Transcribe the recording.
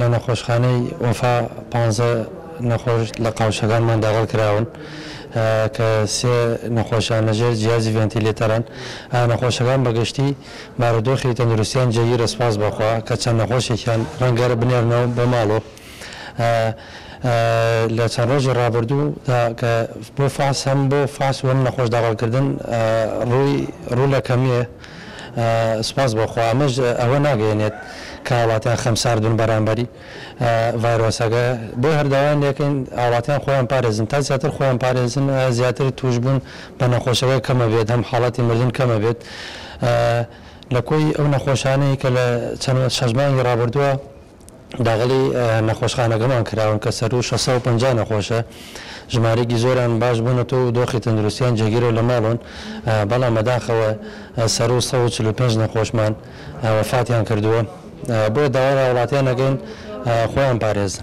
لە نەخۆشخانەی وەفا پانزە نەخۆش لە قاوشەکانمان داغڵ کراون کە سێ نەخۆشیان لەژێر جیازی ڤێنتیلێتەرن ئا نەخۆشەکان بە گشتی بارودۆخی تەندروستیان جێگیرە سوپاس بۆ خوا کە چەند نەخۆشێکیان ڕەنگە بنێرنەوە بۆ ماڵ و لە چەند ڕۆژی ڕابردوو دا کە بۆ فحس هەم بۆ فحس و هەم نەخۆش داغڵ کردن ڕووی ڕوو لە کەمیێ سوپاس بۆ خوا ئەمەش ئەوە ناگەیەنێت کە هاوڵاتیان خەمساردون بەرامبەر ڤایرۆسەکە بۆیە هەر داوایان لێکەین هاوڵاتیان خۆیان پارێزن تا زیاتر خۆیان پارێزن زیاتر توشبون بە نەخۆشەکە کەمە بێت هەم حاڵەتی مردن کەمە بێت لە کۆی ئەو نەخۆشانەی کە لە چەند شەش مانگی ڕابردوە داغڵی نەخۆشخانەکەمان کراون کە سەروو شەش سەد و پەنجا نەخۆشە ژمارەیەکی زۆریان باش بوونەتەوە و دۆخی تەندروستییان جێگیرە و لە ماڵن، بەڵام بەداخەوە سەروو سەد و چل و پێنج نەخۆشمان وەفاتیان کردووە، بۆیە داوای هاوڵاتیان ئەکەین خۆیان پارێزن.